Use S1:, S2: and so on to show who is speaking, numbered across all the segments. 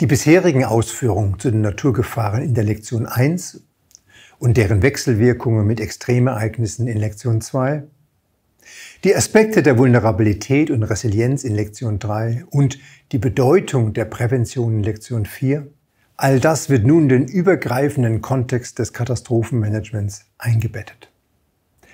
S1: Die bisherigen Ausführungen zu den Naturgefahren in der Lektion 1 und deren Wechselwirkungen mit Extremereignissen in Lektion 2, die Aspekte der Vulnerabilität und Resilienz in Lektion 3 und die Bedeutung der Prävention in Lektion 4, all das wird nun in den übergreifenden Kontext des Katastrophenmanagements eingebettet.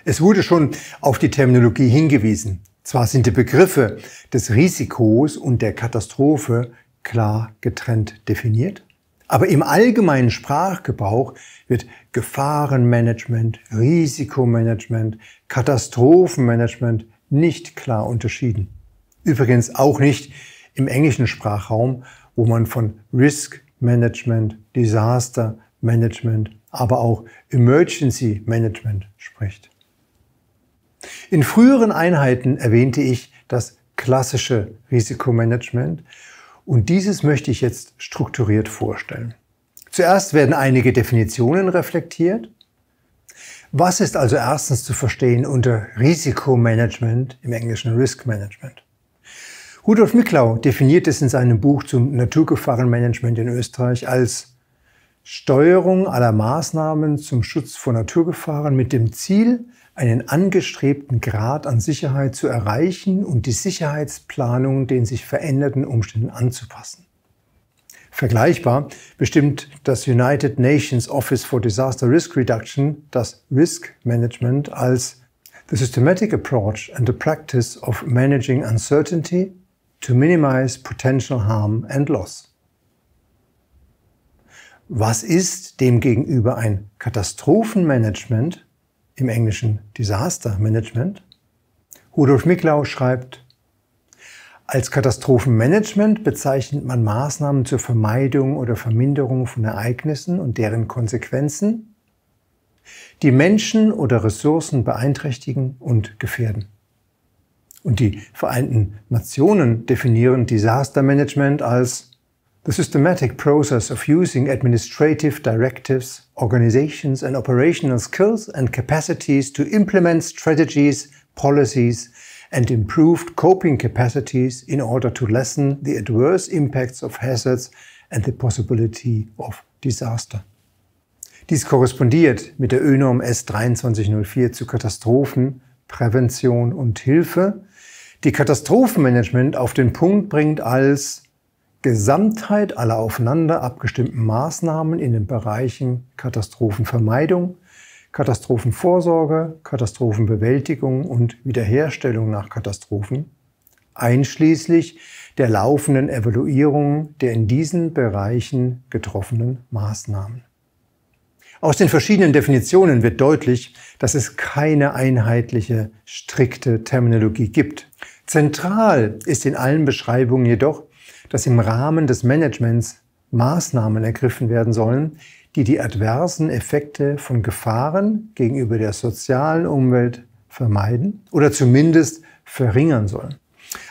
S1: Es wurde schon auf die Terminologie hingewiesen. Zwar sind die Begriffe des Risikos und der Katastrophe klar getrennt definiert, aber im allgemeinen Sprachgebrauch wird Gefahrenmanagement, Risikomanagement, Katastrophenmanagement nicht klar unterschieden. Übrigens auch nicht im englischen Sprachraum, wo man von Risk Management, Disaster Management, aber auch Emergency Management spricht. In früheren Einheiten erwähnte ich das klassische Risikomanagement und dieses möchte ich jetzt strukturiert vorstellen. Zuerst werden einige Definitionen reflektiert. Was ist also erstens zu verstehen unter Risikomanagement im englischen Risk Management? Rudolf Miklau definiert es in seinem Buch zum Naturgefahrenmanagement in Österreich als Steuerung aller Maßnahmen zum Schutz vor Naturgefahren mit dem Ziel, einen angestrebten Grad an Sicherheit zu erreichen und die Sicherheitsplanung den sich veränderten Umständen anzupassen. Vergleichbar bestimmt das United Nations Office for Disaster Risk Reduction das Risk Management als the systematic approach and the practice of managing uncertainty to minimize potential harm and loss. Was ist demgegenüber ein Katastrophenmanagement im Englischen Disaster Management. Rudolf Miklau schreibt, als Katastrophenmanagement bezeichnet man Maßnahmen zur Vermeidung oder Verminderung von Ereignissen und deren Konsequenzen, die Menschen oder Ressourcen beeinträchtigen und gefährden. Und die Vereinten Nationen definieren Disaster Management als The systematic process of using administrative directives, organizations and operational skills and capacities to implement strategies, policies and improved coping capacities in order to lessen the adverse impacts of hazards and the possibility of disaster. Dies korrespondiert mit der ÖNORM S2304 zu Katastrophen, Prävention und Hilfe, die Katastrophenmanagement auf den Punkt bringt als Gesamtheit aller aufeinander abgestimmten Maßnahmen in den Bereichen Katastrophenvermeidung, Katastrophenvorsorge, Katastrophenbewältigung und Wiederherstellung nach Katastrophen, einschließlich der laufenden Evaluierung der in diesen Bereichen getroffenen Maßnahmen. Aus den verschiedenen Definitionen wird deutlich, dass es keine einheitliche, strikte Terminologie gibt. Zentral ist in allen Beschreibungen jedoch, dass im Rahmen des Managements Maßnahmen ergriffen werden sollen, die die adversen Effekte von Gefahren gegenüber der sozialen Umwelt vermeiden oder zumindest verringern sollen.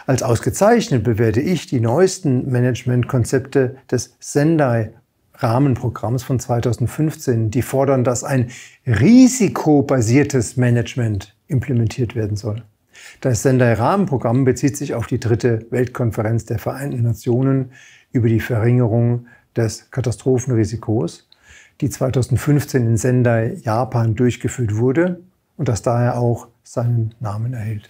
S1: Als ausgezeichnet bewerte ich die neuesten Managementkonzepte des Sendai Rahmenprogramms von 2015, die fordern, dass ein risikobasiertes Management implementiert werden soll. Das Sendai-Rahmenprogramm bezieht sich auf die dritte Weltkonferenz der Vereinten Nationen über die Verringerung des Katastrophenrisikos, die 2015 in Sendai, Japan durchgeführt wurde und das daher auch seinen Namen erhält.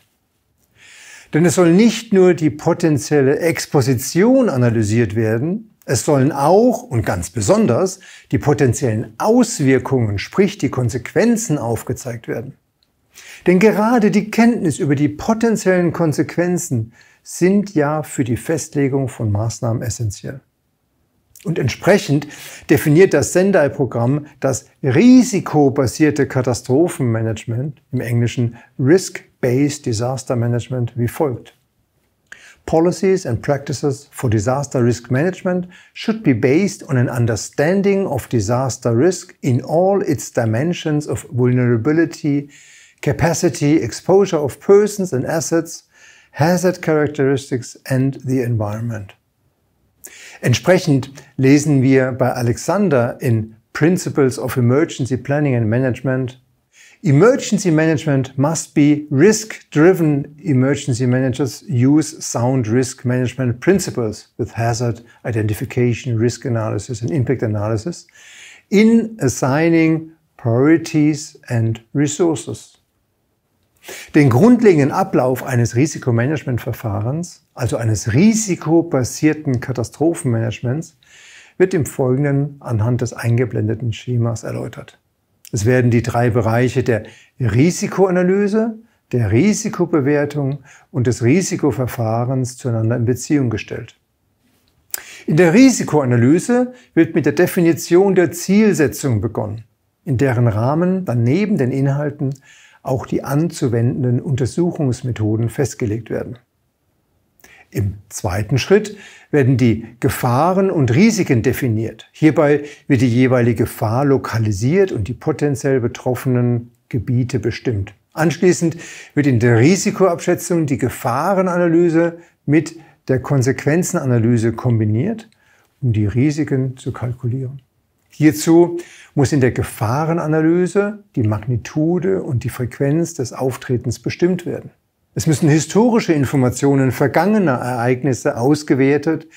S1: Denn es soll nicht nur die potenzielle Exposition analysiert werden, es sollen auch und ganz besonders die potenziellen Auswirkungen, sprich die Konsequenzen aufgezeigt werden. Denn gerade die Kenntnis über die potenziellen Konsequenzen sind ja für die Festlegung von Maßnahmen essentiell. Und entsprechend definiert das Sendai-Programm das risikobasierte Katastrophenmanagement, im Englischen Risk-Based Disaster Management, wie folgt. Policies and practices for disaster risk management should be based on an understanding of disaster risk in all its dimensions of vulnerability, capacity, exposure of persons and assets, hazard characteristics and the environment. Entsprechend lesen wir bei Alexander in Principles of Emergency Planning and Management, Emergency management must be risk-driven. Emergency managers use sound risk management principles with hazard identification, risk analysis and impact analysis in assigning priorities and resources. Den grundlegenden Ablauf eines Risikomanagementverfahrens, also eines risikobasierten Katastrophenmanagements, wird im Folgenden anhand des eingeblendeten Schemas erläutert. Es werden die drei Bereiche der Risikoanalyse, der Risikobewertung und des Risikoverfahrens zueinander in Beziehung gestellt. In der Risikoanalyse wird mit der Definition der Zielsetzung begonnen, in deren Rahmen dann neben den Inhalten auch die anzuwendenden Untersuchungsmethoden festgelegt werden. Im zweiten Schritt werden die Gefahren und Risiken definiert. Hierbei wird die jeweilige Gefahr lokalisiert und die potenziell betroffenen Gebiete bestimmt. Anschließend wird in der Risikoabschätzung die Gefahrenanalyse mit der Konsequenzenanalyse kombiniert, um die Risiken zu kalkulieren. Hierzu muss in der Gefahrenanalyse die Magnitude und die Frequenz des Auftretens bestimmt werden. Es müssen historische Informationen vergangener Ereignisse ausgewertet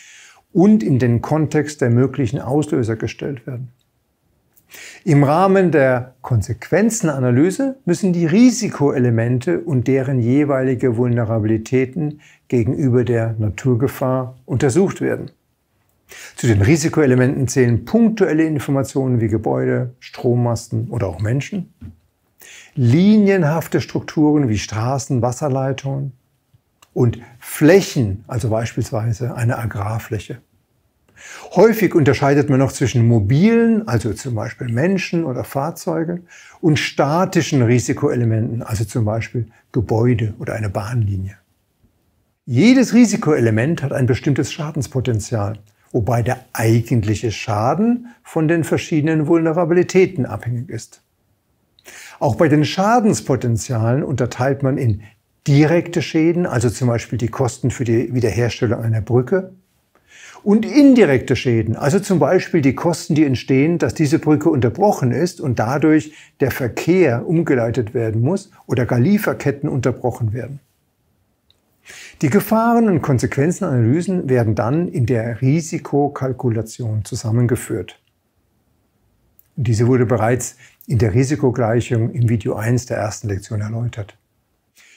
S1: und in den Kontext der möglichen Auslöser gestellt werden. Im Rahmen der Konsequenzenanalyse müssen die Risikoelemente und deren jeweilige Vulnerabilitäten gegenüber der Naturgefahr untersucht werden. Zu den Risikoelementen zählen punktuelle Informationen wie Gebäude, Strommasten oder auch Menschen, linienhafte Strukturen wie Straßen, Wasserleitungen und Flächen, also beispielsweise eine Agrarfläche. Häufig unterscheidet man noch zwischen mobilen, also zum Beispiel Menschen oder Fahrzeuge, und statischen Risikoelementen, also zum Beispiel Gebäude oder eine Bahnlinie. Jedes Risikoelement hat ein bestimmtes Schadenspotenzial, wobei der eigentliche Schaden von den verschiedenen Vulnerabilitäten abhängig ist. Auch bei den Schadenspotenzialen unterteilt man in direkte Schäden, also zum Beispiel die Kosten für die Wiederherstellung einer Brücke, und indirekte Schäden, also zum Beispiel die Kosten, die entstehen, dass diese Brücke unterbrochen ist und dadurch der Verkehr umgeleitet werden muss oder gar Lieferketten unterbrochen werden. Die Gefahren- und Konsequenzenanalysen werden dann in der Risikokalkulation zusammengeführt. Diese wurde bereits in der Risikogleichung im Video 1 der ersten Lektion erläutert.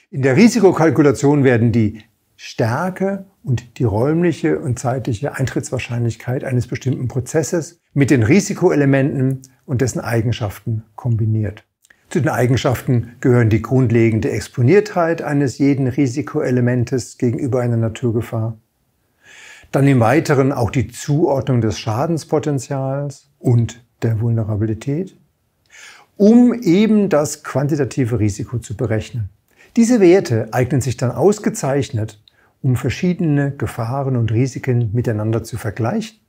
S1: In der Risikokalkulation werden die Stärke und die räumliche und zeitliche Eintrittswahrscheinlichkeit eines bestimmten Prozesses mit den Risikoelementen und dessen Eigenschaften kombiniert. Zu den Eigenschaften gehören die grundlegende Exponiertheit eines jeden Risikoelementes gegenüber einer Naturgefahr, dann im Weiteren auch die Zuordnung des Schadenspotenzials und der Vulnerabilität, um eben das quantitative Risiko zu berechnen. Diese Werte eignen sich dann ausgezeichnet, um verschiedene Gefahren und Risiken miteinander zu vergleichen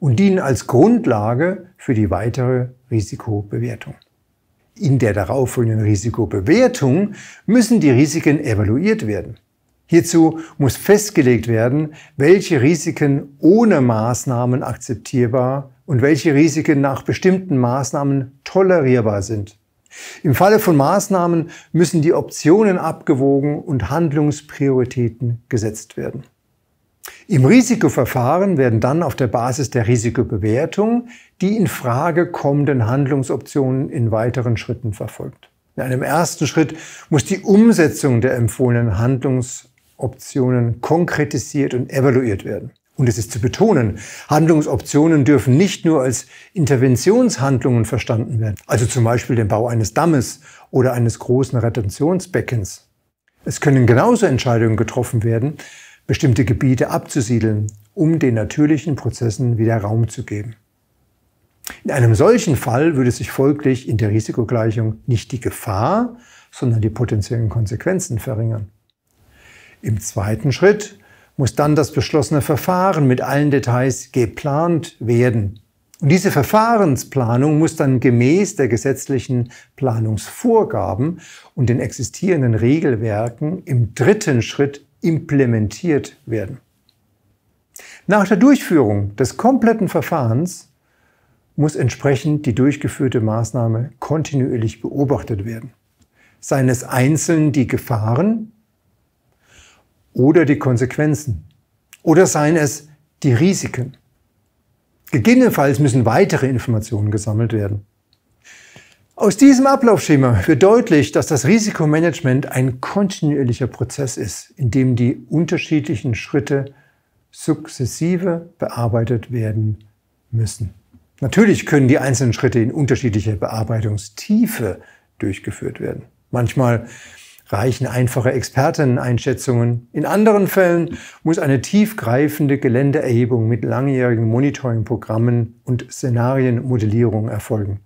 S1: und dienen als Grundlage für die weitere Risikobewertung. In der darauffolgenden Risikobewertung müssen die Risiken evaluiert werden. Hierzu muss festgelegt werden, welche Risiken ohne Maßnahmen akzeptierbar und welche Risiken nach bestimmten Maßnahmen tolerierbar sind. Im Falle von Maßnahmen müssen die Optionen abgewogen und Handlungsprioritäten gesetzt werden. Im Risikoverfahren werden dann auf der Basis der Risikobewertung die in Frage kommenden Handlungsoptionen in weiteren Schritten verfolgt. In einem ersten Schritt muss die Umsetzung der empfohlenen Handlungsoptionen konkretisiert und evaluiert werden. Und es ist zu betonen, Handlungsoptionen dürfen nicht nur als Interventionshandlungen verstanden werden, also zum Beispiel den Bau eines Dammes oder eines großen Retentionsbeckens. Es können genauso Entscheidungen getroffen werden, bestimmte Gebiete abzusiedeln, um den natürlichen Prozessen wieder Raum zu geben. In einem solchen Fall würde sich folglich in der Risikogleichung nicht die Gefahr, sondern die potenziellen Konsequenzen verringern. Im zweiten Schritt muss dann das beschlossene Verfahren mit allen Details geplant werden. Und diese Verfahrensplanung muss dann gemäß der gesetzlichen Planungsvorgaben und den existierenden Regelwerken im dritten Schritt implementiert werden. Nach der Durchführung des kompletten Verfahrens muss entsprechend die durchgeführte Maßnahme kontinuierlich beobachtet werden. Seien es einzeln die Gefahren oder die Konsequenzen oder seien es die Risiken. Gegebenenfalls müssen weitere Informationen gesammelt werden. Aus diesem Ablaufschema wird deutlich, dass das Risikomanagement ein kontinuierlicher Prozess ist, in dem die unterschiedlichen Schritte sukzessive bearbeitet werden müssen. Natürlich können die einzelnen Schritte in unterschiedlicher Bearbeitungstiefe durchgeführt werden. Manchmal reichen einfache Experteneinschätzungen. In anderen Fällen muss eine tiefgreifende Geländeerhebung mit langjährigen Monitoringprogrammen und Szenarienmodellierung erfolgen.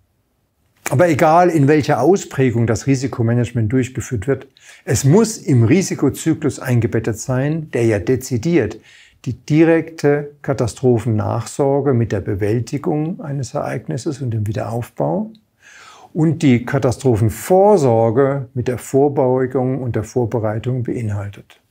S1: Aber egal, in welcher Ausprägung das Risikomanagement durchgeführt wird, es muss im Risikozyklus eingebettet sein, der ja dezidiert die direkte Katastrophennachsorge mit der Bewältigung eines Ereignisses und dem Wiederaufbau und die Katastrophenvorsorge mit der Vorbeugung und der Vorbereitung beinhaltet.